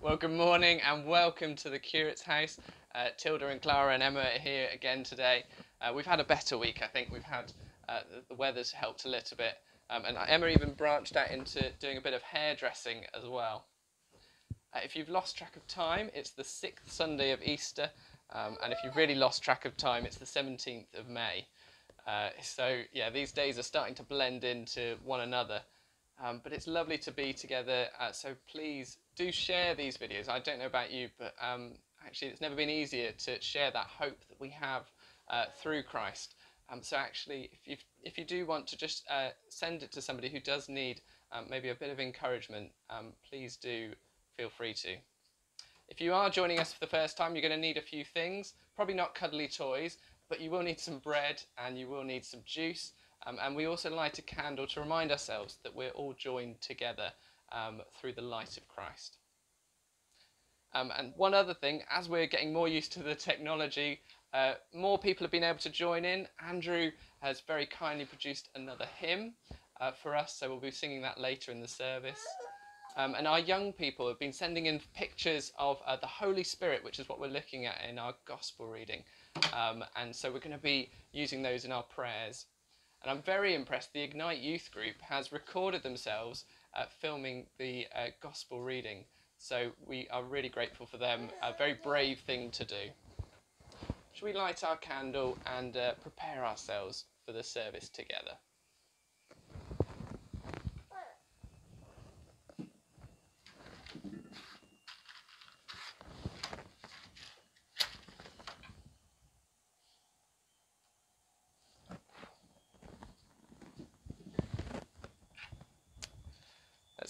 Well, good morning and welcome to the Curate's House. Uh, Tilda and Clara and Emma are here again today. Uh, we've had a better week, I think. We've had uh, the, the weather's helped a little bit, um, and Emma even branched out into doing a bit of hairdressing as well. Uh, if you've lost track of time, it's the sixth Sunday of Easter, um, and if you've really lost track of time, it's the 17th of May. Uh, so, yeah, these days are starting to blend into one another. Um, but it's lovely to be together. Uh, so please do share these videos. I don't know about you, but um, actually, it's never been easier to share that hope that we have uh, through Christ. Um, so actually, if you if you do want to just uh, send it to somebody who does need um, maybe a bit of encouragement, um, please do feel free to. If you are joining us for the first time, you're going to need a few things. Probably not cuddly toys, but you will need some bread and you will need some juice. Um, and we also light a candle to remind ourselves that we're all joined together um, through the light of Christ. Um, and one other thing, as we're getting more used to the technology, uh, more people have been able to join in. Andrew has very kindly produced another hymn uh, for us, so we'll be singing that later in the service. Um, and our young people have been sending in pictures of uh, the Holy Spirit, which is what we're looking at in our gospel reading. Um, and so we're going to be using those in our prayers. And I'm very impressed. The Ignite Youth Group has recorded themselves filming the uh, gospel reading. So we are really grateful for them. A very brave thing to do. Should we light our candle and uh, prepare ourselves for the service together?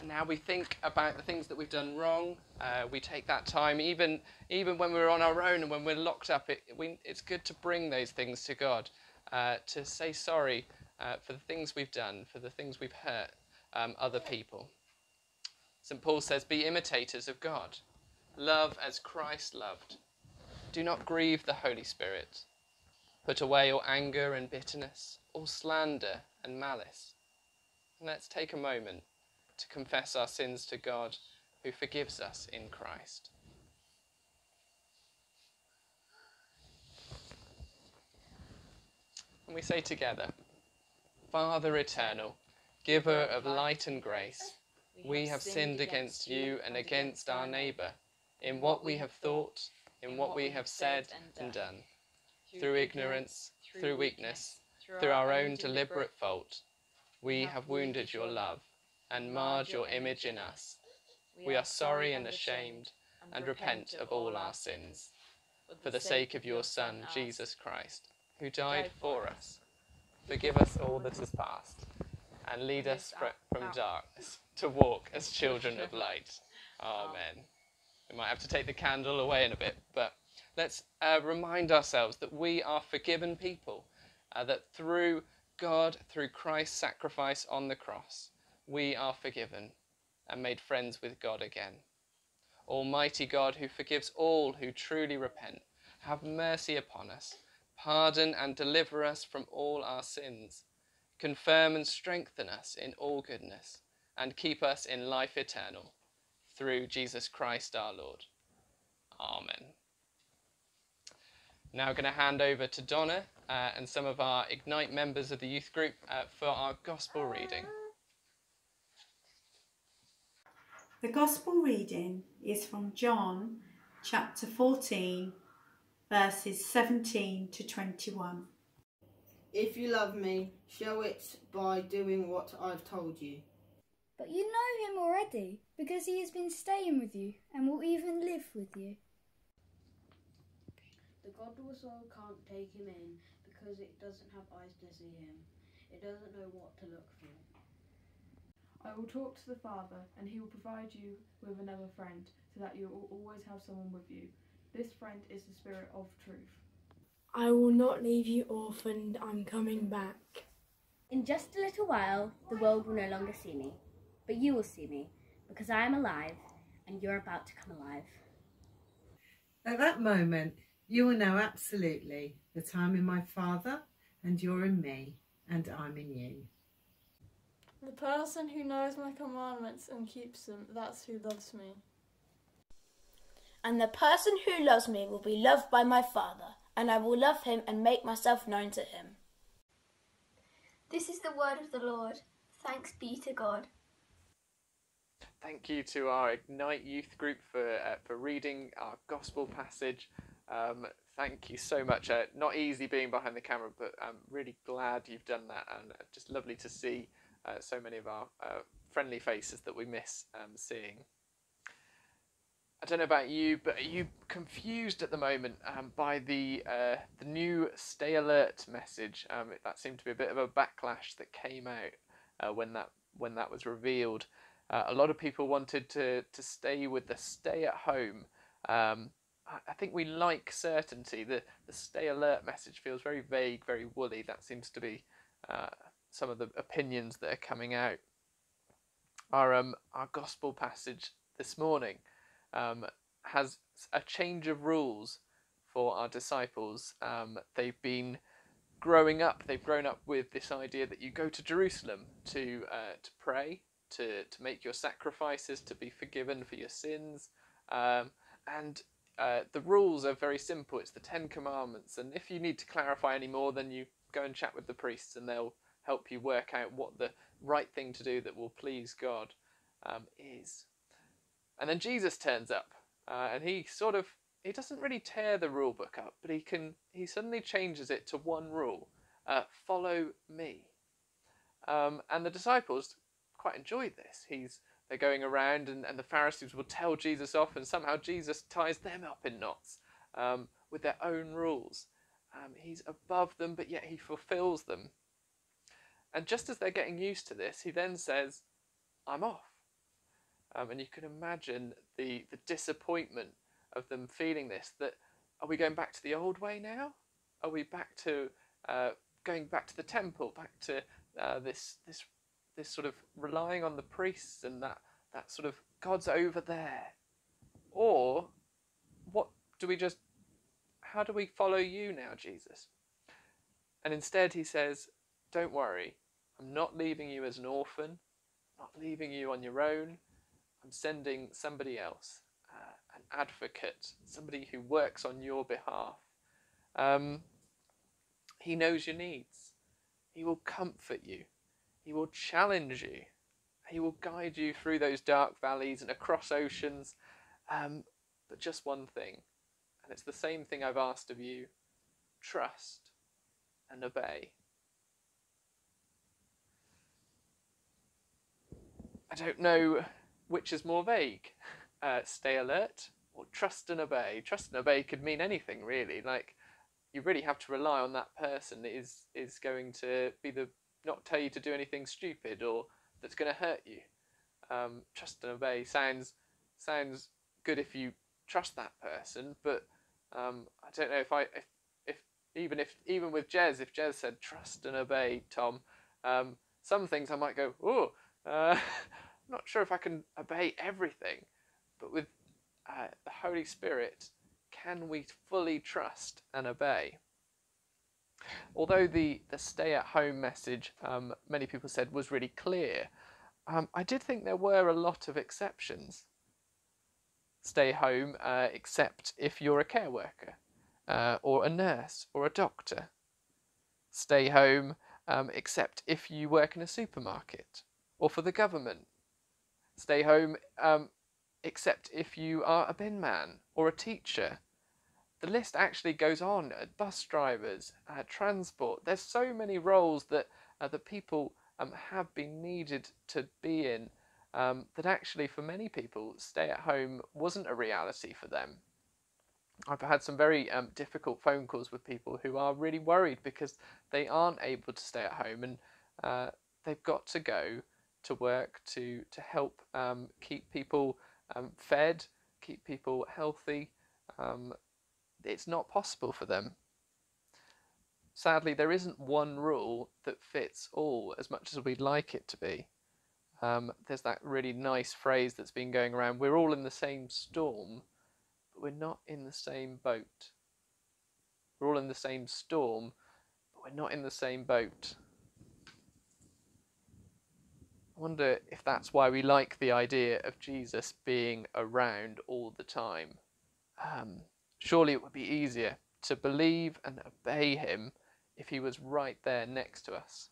And now we think about the things that we've done wrong. Uh, we take that time, even even when we're on our own and when we're locked up. It, we, it's good to bring those things to God, uh, to say sorry uh, for the things we've done, for the things we've hurt um, other people. St. Paul says, "Be imitators of God, love as Christ loved. Do not grieve the Holy Spirit. Put away all anger and bitterness, all slander and malice." And let's take a moment to confess our sins to God who forgives us in Christ. And we say together, Father eternal, giver of light and grace, we have sinned against you and against our neighbour in what we have thought, in what we have said and done, through ignorance, through weakness, through our own deliberate fault. We have wounded your love and marred your image in us. We are sorry and ashamed and repent of all our sins. For the sake of your Son, Jesus Christ, who died for us, forgive us all that is past and lead us from darkness to walk as children of light. Amen. We might have to take the candle away in a bit, but let's uh, remind ourselves that we are forgiven people, uh, that through God, through Christ's sacrifice on the cross, we are forgiven and made friends with God again. Almighty God, who forgives all who truly repent, have mercy upon us, pardon and deliver us from all our sins, confirm and strengthen us in all goodness, and keep us in life eternal. Through Jesus Christ our Lord. Amen. Now I'm going to hand over to Donna uh, and some of our Ignite members of the youth group uh, for our gospel reading. The Gospel reading is from John chapter 14, verses 17 to 21. If you love me, show it by doing what I've told you. But you know him already, because he has been staying with you and will even live with you. The godless soul can't take him in because it doesn't have eyes to see him. It doesn't know what to look for. I will talk to the Father, and he will provide you with another friend, so that you will always have someone with you. This friend is the Spirit of truth. I will not leave you orphaned, I'm coming back. In just a little while, the world will no longer see me, but you will see me, because I am alive, and you're about to come alive. At that moment, you will know absolutely that I'm in my Father, and you're in me, and I'm in you. The person who knows my commandments and keeps them, that's who loves me. And the person who loves me will be loved by my Father, and I will love him and make myself known to him. This is the word of the Lord. Thanks be to God. Thank you to our Ignite Youth Group for uh, for reading our gospel passage. Um, thank you so much. Uh, not easy being behind the camera, but I'm really glad you've done that, and just lovely to see uh, so many of our uh, friendly faces that we miss um, seeing. I don't know about you, but are you confused at the moment um, by the uh, the new "Stay Alert" message? Um, that seemed to be a bit of a backlash that came out uh, when that when that was revealed. Uh, a lot of people wanted to to stay with the "Stay at Home." Um, I, think we like certainty. The the "Stay Alert" message feels very vague, very woolly. That seems to be uh, some of the opinions that are coming out. Our um our gospel passage this morning um, has a change of rules for our disciples. Um, they've been growing up. They've grown up with this idea that you go to Jerusalem to uh, to pray, to to make your sacrifices, to be forgiven for your sins, um, and uh, the rules are very simple. It's the Ten Commandments, and if you need to clarify any more, then you go and chat with the priests, and they'll help you work out what the right thing to do that will please God um, is. And then Jesus turns up, uh, and he sort of he doesn't really tear the rule book up, but he can he suddenly changes it to one rule: uh, follow me. Um, and the disciples quite enjoyed this. He's they're going around, and, and the Pharisees will tell Jesus off, and somehow Jesus ties them up in knots um, with their own rules. Um, he's above them, but yet he fulfills them. And just as they're getting used to this, he then says, I'm off. Um, and you can imagine the, the disappointment of them feeling this that are we going back to the old way now? Are we back to uh, going back to the temple, back to uh, this this this sort of relying on the priests and that that sort of God's over there, or what do we just? How do we follow you now, Jesus? And instead, he says, "Don't worry, I'm not leaving you as an orphan, I'm not leaving you on your own." I'm sending somebody else, uh, an advocate, somebody who works on your behalf. Um, he knows your needs. He will comfort you. He will challenge you. He will guide you through those dark valleys and across oceans. Um, but just one thing, and it's the same thing I've asked of you trust and obey. I don't know which is more vague? Uh, stay alert or trust and obey? Trust and obey could mean anything really. Like you really have to rely on that person that is is going to be the not tell you to do anything stupid or that's going to hurt you. Um, trust and obey sounds sounds good if you trust that person, but um, I don't know if I if, if even if even with Jez, if Jez said trust and obey Tom, um, some things I might go oh. Uh, not sure if I can obey everything, but with uh, the Holy Spirit, can we fully trust and obey? Although the, the stay at home message, um, many people said, was really clear, um, I did think there were a lot of exceptions. Stay home, uh, except if you're a care worker, uh, or a nurse, or a doctor. Stay home, um, except if you work in a supermarket, or for the government, stay home, um, except if you are a bin man or a teacher. The list actually goes on. Uh, bus drivers, uh, transport. There's so many roles that uh, the people um, have been needed to be in um, that actually, for many people, stay at home wasn't a reality for them. I've had some very um, difficult phone calls with people who are really worried because they aren't able to stay at home and uh, they've got to go to work to to help um, keep people um, fed, keep people healthy. Um, it's not possible for them. sadly, there isn't one rule that fits all as much as we'd like it to be. Um, there's that really nice phrase that's been going around we're all in the same storm, but we're not in the same boat. We're all in the same storm, but we're not in the same boat. Wonder if that's why we like the idea of Jesus being around all the time. Um, surely it would be easier to believe and obey him if he was right there next to us,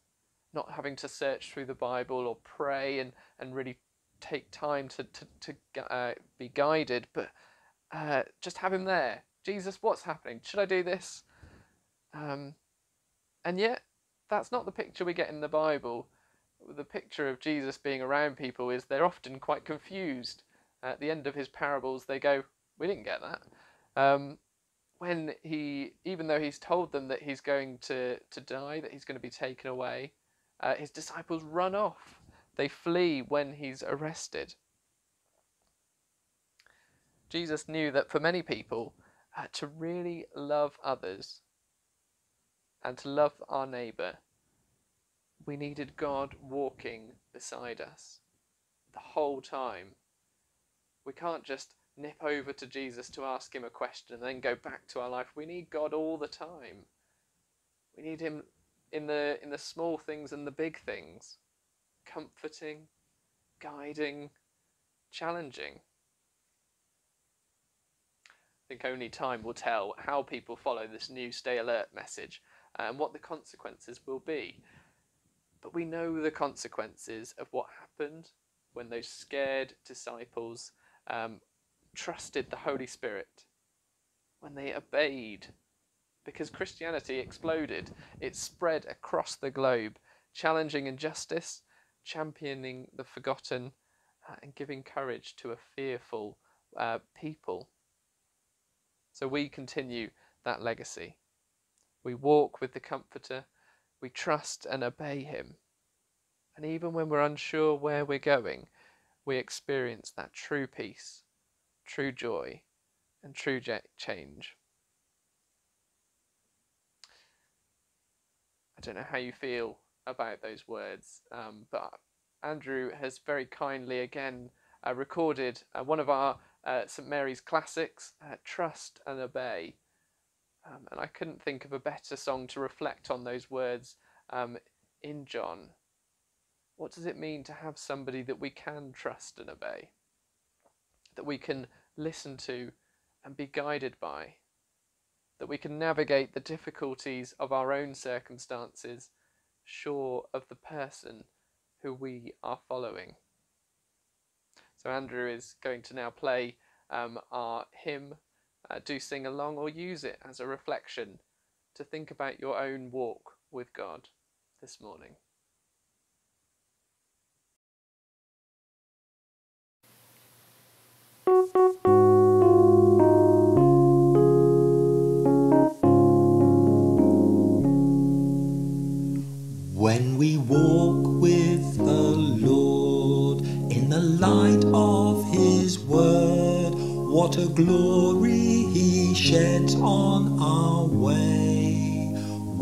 not having to search through the Bible or pray and, and really take time to, to, to uh, be guided, but uh, just have him there. Jesus, what's happening? Should I do this? Um, and yet, that's not the picture we get in the Bible. The picture of Jesus being around people is they're often quite confused. At the end of his parables, they go, We didn't get that. Um, when he, even though he's told them that he's going to, to die, that he's going to be taken away, uh, his disciples run off. They flee when he's arrested. Jesus knew that for many people, uh, to really love others and to love our neighbour, we needed God walking beside us the whole time. We can't just nip over to Jesus to ask him a question and then go back to our life. We need God all the time. We need him in the in the small things and the big things, comforting, guiding, challenging. I think only time will tell how people follow this new stay alert message and what the consequences will be. But we know the consequences of what happened when those scared disciples um, trusted the Holy Spirit, when they obeyed, because Christianity exploded. It spread across the globe, challenging injustice, championing the forgotten, uh, and giving courage to a fearful uh, people. So we continue that legacy. We walk with the Comforter, we trust and obey Him. And even when we're unsure where we're going, we experience that true peace true joy, and true change. I don't know how you feel about those words, um, but Andrew has very kindly again uh, recorded uh, one of our uh, St Mary's classics, uh, Trust and Obey. Um, and I couldn't think of a better song to reflect on those words um, in John. What does it mean to have somebody that we can trust and obey? That we can listen to, and be guided by, that we can navigate the difficulties of our own circumstances, sure of the person who we are following. So, Andrew is going to now play um, our hymn. Uh, do sing along or use it as a reflection to think about your own walk with God this morning. When we walk with the Lord in the light of what a glory He sheds on our way.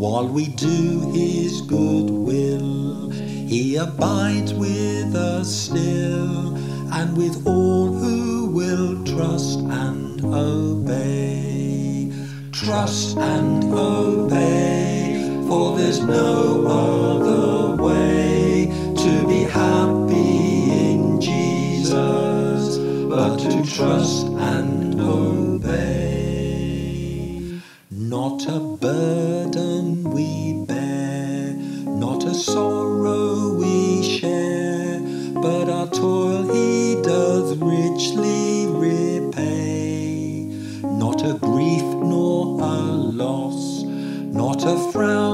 While we do His good will, He abides with us still, and with all who will trust and obey. Trust and obey for there's no other way to be happy in Jesus but to trust burden we bear, not a sorrow we share, but our toil he doth richly repay. Not a grief nor a loss, not a frown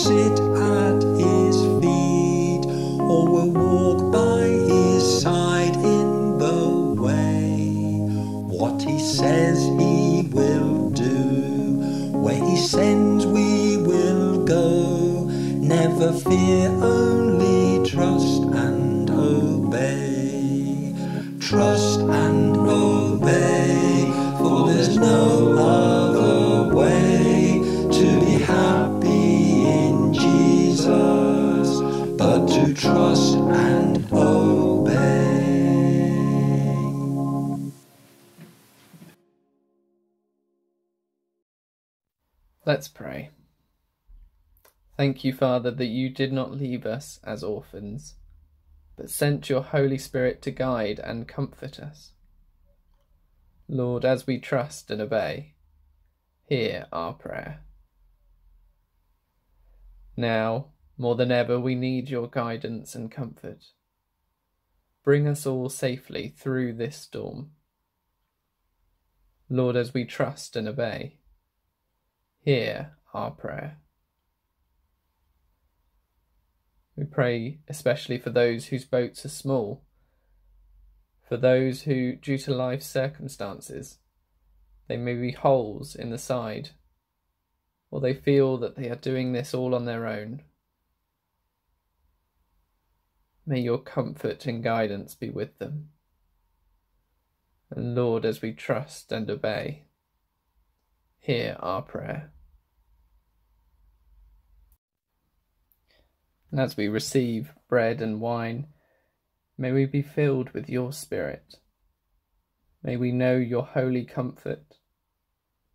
sit Let's pray. Thank you, Father, that you did not leave us as orphans, but sent your Holy Spirit to guide and comfort us. Lord, as we trust and obey, hear our prayer. Now, more than ever, we need your guidance and comfort. Bring us all safely through this storm. Lord, as we trust and obey, hear our prayer. We pray especially for those whose boats are small, for those who, due to life's circumstances, they may be holes in the side, or they feel that they are doing this all on their own. May your comfort and guidance be with them. And Lord, as we trust and obey, hear our prayer. And as we receive bread and wine, may we be filled with your Spirit. May we know your holy comfort,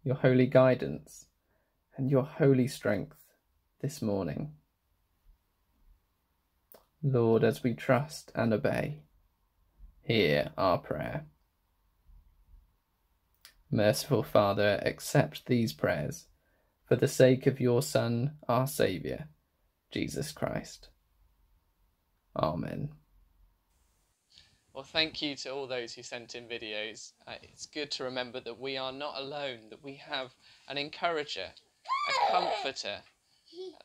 your holy guidance, and your holy strength this morning. Lord, as we trust and obey, hear our prayer. Merciful Father, accept these prayers for the sake of your Son, our Saviour, Jesus Christ. Amen. Well, thank you to all those who sent in videos. Uh, it's good to remember that we are not alone, that we have an encourager, a comforter.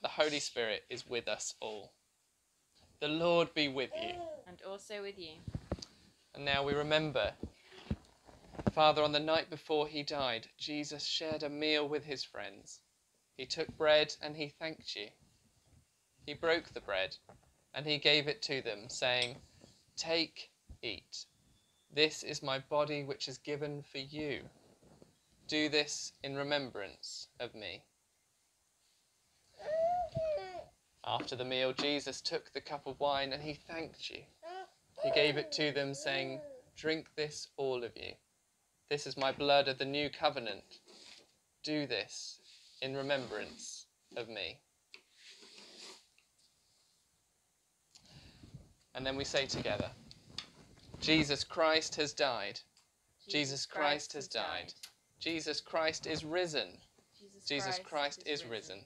The Holy Spirit is with us all. The Lord be with you. And also with you. And now we remember, Father, on the night before he died, Jesus shared a meal with his friends. He took bread and he thanked you. He broke the bread and he gave it to them, saying, Take, eat. This is my body which is given for you. Do this in remembrance of me. After the meal, Jesus took the cup of wine and he thanked you. He gave it to them, saying, Drink this, all of you. This is my blood of the new covenant. Do this in remembrance of me. And then we say together, Jesus Christ has died. Jesus Christ has died. Jesus Christ is risen. Jesus Christ is risen.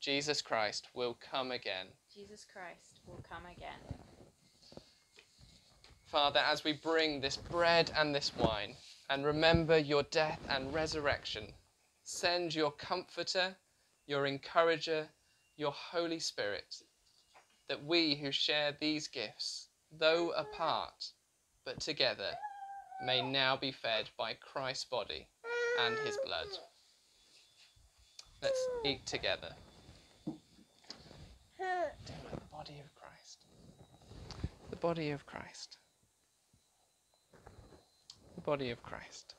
Jesus Christ will come again. Jesus Christ will come again. Father, as we bring this bread and this wine and remember your death and resurrection, send your comforter, your encourager, your Holy Spirit, that we who share these gifts, though apart, but together, may now be fed by Christ's body and his blood. Let's eat together. The body of Christ. The body of Christ. Body of Christ.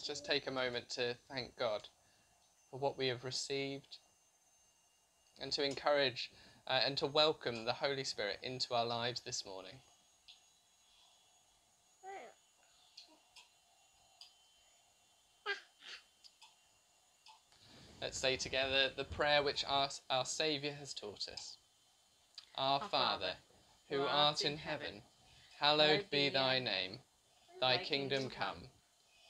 Let's just take a moment to thank God for what we have received and to encourage uh, and to welcome the Holy Spirit into our lives this morning. Let's say together the prayer which our, our Saviour has taught us. Our, Our Father, Father, who art in heaven, hallowed be thy name. Thy kingdom come,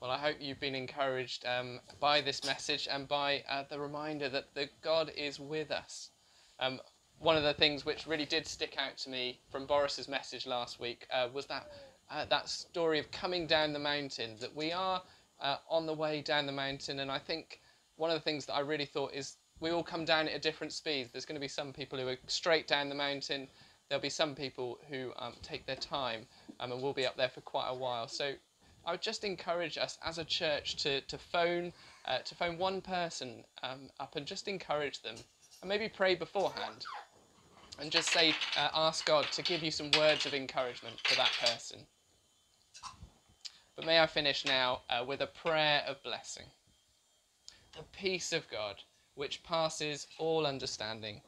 Well, I hope you've been encouraged um, by this message and by uh, the reminder that the God is with us. Um, one of the things which really did stick out to me from Boris's message last week uh, was that uh, that story of coming down the mountain. That we are uh, on the way down the mountain, and I think one of the things that I really thought is we all come down at a different speed. There's going to be some people who are straight down the mountain. There'll be some people who um, take their time, um, and we'll be up there for quite a while. So I would just encourage us as a church to, to phone uh, to phone one person um, up and just encourage them and maybe pray beforehand and just say uh, ask God to give you some words of encouragement for that person. But may I finish now uh, with a prayer of blessing. The peace of God, which passes all understanding,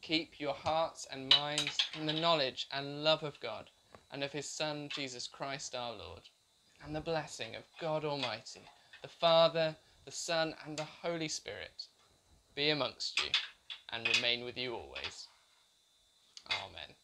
keep your hearts and minds in the knowledge and love of God and of his Son Jesus Christ our Lord and the blessing of God Almighty, the Father, the Son, and the Holy Spirit be amongst you and remain with you always. Amen.